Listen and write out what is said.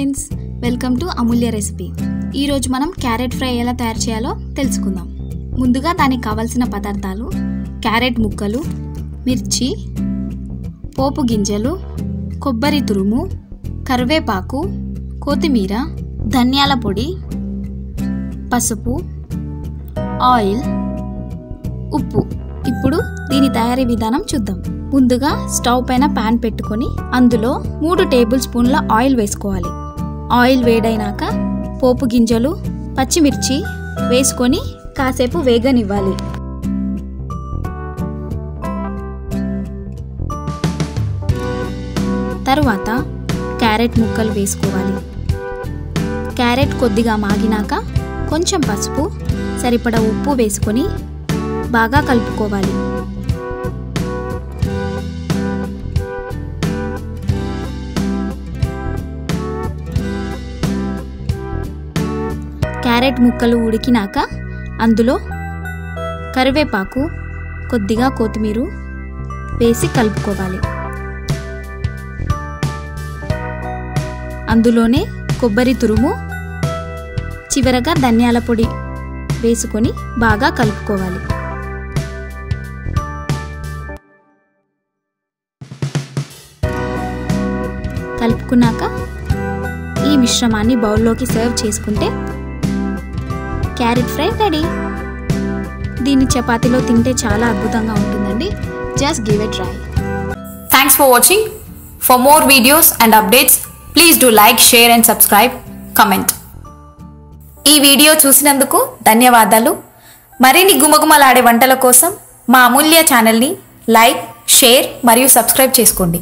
Friends welcome to Amulya recipe. ఈరోజు మనం carrot fry ఎలా తయారు చేయాలో తెలుసుకుందాం. ముందుగా దానికి కావలసిన పదార్థాలు క్యారెట్ ముక్కలు మిర్చి పోపు గింజలు కొబ్బరి తురుము కరివేపాకు కొత్తిమీర ధనియాల పొడి పసుపు ఆయిల్ ఉప్పు. ఇప్పుడు దీని తయారీ విధానం చూద్దాం. ముందుగా స్టవ్ పైన పాన్ పెట్టుకొని అందులో మూడు టేబుల్ స్పూన్ల ఆయిల్ వేసుకోవాలి. ఆయిల్ వేడైనాక పోపు గింజలు పచ్చిమిర్చి వేసుకొని కాసేపు వేగనివ్వాలి. తరువాత క్యారెట్ ముక్కలు వేసుకోవాలి. క్యారెట్ కొద్దిగా మాగినాక కొంచెం పసుపు సరిపడ ఉప్పు వేసుకొని బాగా కలుపుకోవాలి. క్యారెట్ ముక్కలు ఉడికినాక అందులో కరివేపాకు కొద్దిగా కొత్తిమీర వేసి కలుపుకోవాలి. అందులోనే కొబ్బరి తురుము చివరగా ధనియాల పొడి వేసుకొని బాగా కలుపుకోవాలి. కలుపుకున్నాక ఈ మిశ్రమాన్ని బౌల్లోకి సర్వ్ చేసుకుంటే క్యారెట్ ఫ్రై రెడీ. దీన్ని చపాతీలో తింటే చాలా అద్భుతంగా ఉంటుందండి. Just give a try thanks for watching for more videos and updates please do like share and subscribe comment ఈ వీడియో చూసినందుకు ధన్యవాదాలు. మరిన్ని గుమగుమలాడే వంటల కోసం మా అమూల్య ఛానల్ని లైక్ షేర్ మరియు సబ్స్క్రైబ్ చేసుకోండి.